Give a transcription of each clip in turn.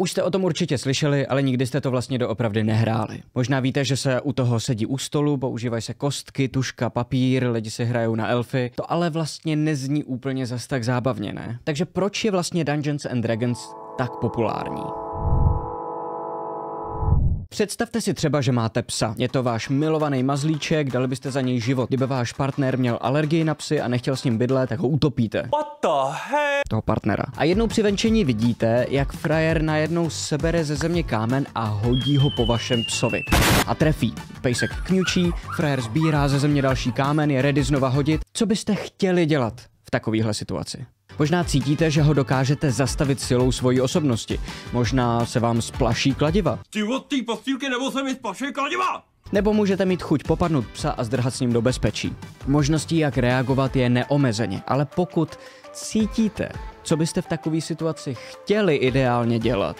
Už jste o tom určitě slyšeli, ale nikdy jste to vlastně doopravdy nehráli. Možná víte, že se u toho sedí u stolu, používají se kostky, tuška, papír, lidi si hrajou na elfy. To ale vlastně nezní úplně zas tak zábavně, ne? Takže proč je vlastně Dungeons and Dragons tak populární? Představte si třeba, že máte psa. Je to váš milovaný mazlíček, dali byste za něj život. Kdyby váš partner měl alergii na psy a nechtěl s ním bydlet, tak ho utopíte. What the heck? Toho partnera. A jednou při venčení vidíte, jak frajer najednou sebere ze země kámen a hodí ho po vašem psovi. A trefí. Pejsek kňučí, frajer sbírá ze země další kámen, je ready znova hodit. Co byste chtěli dělat v takovéhle situaci? Možná cítíte, že ho dokážete zastavit silou svojí osobnosti. Možná se vám splaší kladiva. Ty od té postýlky nebo se mi splaší kladiva! Nebo můžete mít chuť popadnout psa a zdrhat s ním do bezpečí. Možností, jak reagovat, je neomezeně, ale pokud cítíte, co byste v takové situaci chtěli ideálně dělat,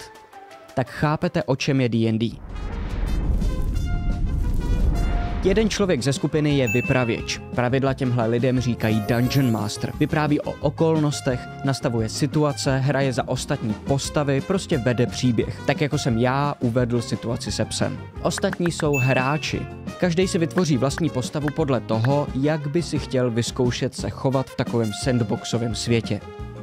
tak chápete, o čem je D&D. Jeden člověk ze skupiny je vypravěč. Pravidla těmhle lidem říkají Dungeon Master. Vypráví o okolnostech, nastavuje situace, hraje za ostatní postavy, prostě vede příběh. Tak jako jsem já uvedl situaci se psem. Ostatní jsou hráči. Každý si vytvoří vlastní postavu podle toho, jak by si chtěl vyzkoušet se chovat v takovém sandboxovém světě.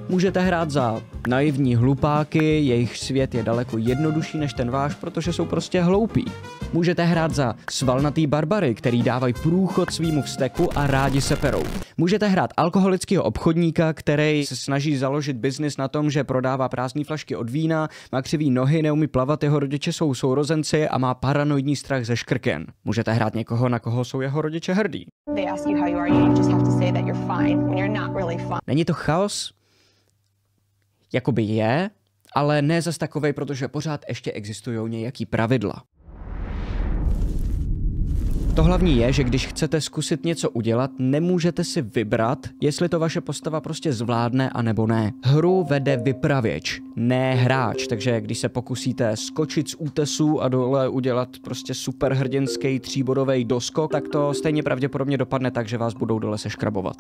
Můžete hrát za naivní hlupáky, jejich svět je daleko jednodušší než ten váš, protože jsou prostě hloupí. Můžete hrát za svalnatý barbary, který dávají průchod svýmu vzteku a rádi se perou. Můžete hrát alkoholického obchodníka, který se snaží založit biznis na tom, že prodává prázdné flašky od vína, má křivý nohy, neumí plavat, jeho rodiče jsou sourozenci a má paranoidní strach ze škrken. Můžete hrát někoho, na koho jsou jeho rodiče hrdí. Není to chaos? Jakoby je, ale ne zas takovej, protože pořád ještě existují nějaký pravidla. To hlavní je, že když chcete zkusit něco udělat, nemůžete si vybrat, jestli to vaše postava prostě zvládne a nebo ne. Hru vede vypravěč, ne hráč, takže když se pokusíte skočit z útesu a dole udělat prostě superhrdinský tříbodový doskok, tak to stejně pravděpodobně dopadne tak, že vás budou dole seškrabovat.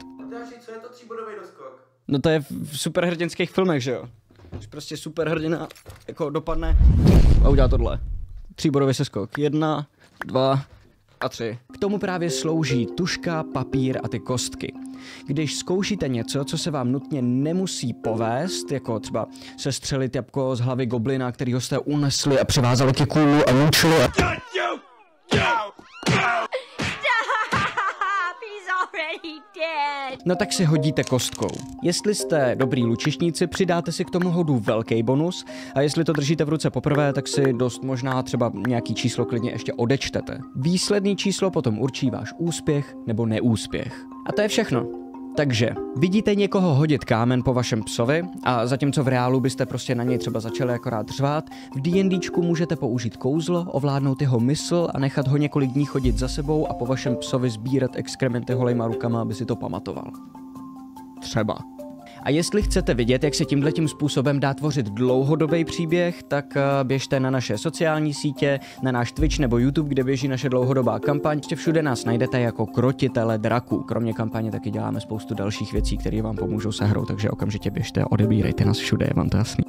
Co je to tříbodový doskok? No to je v superhrdinských filmech, že jo? Když prostě superhrdina jako dopadne a udělá tohle. Tříbodový seskok. Jedna, dva, a tři. K tomu právě slouží tuška, papír a ty kostky. Když zkoušíte něco, co se vám nutně nemusí povést, jako třeba sestřelit jabko z hlavy goblina, který ho jste unesli a převázali ke kůlu a mučili a... No tak si hodíte kostkou. Jestli jste dobrý lučišníci, přidáte si k tomu hodu velký bonus a jestli to držíte v ruce poprvé, tak si dost možná třeba nějaký číslo klidně ještě odečtete. Výsledný číslo potom určí váš úspěch nebo neúspěch. A to je všechno. Takže vidíte někoho hodit kámen po vašem psovi a zatímco v reálu byste prostě na něj třeba začali akorát řvát, v D&Dčku můžete použít kouzlo, ovládnout jeho mysl a nechat ho několik dní chodit za sebou a po vašem psovi sbírat exkrementy holejma rukama, aby si to pamatoval. Třeba. A jestli chcete vidět, jak se tímhletím způsobem dá tvořit dlouhodobý příběh, tak eh, běžte na naše sociální sítě, na náš Twitch nebo YouTube, kde běží naše dlouhodobá kampaň. Všude nás najdete jako krotitele draků. Kromě kampaně taky děláme spoustu dalších věcí, které vám pomůžou se hrou, takže okamžitě běžte, odebírejte nás všude, je vám to jasný.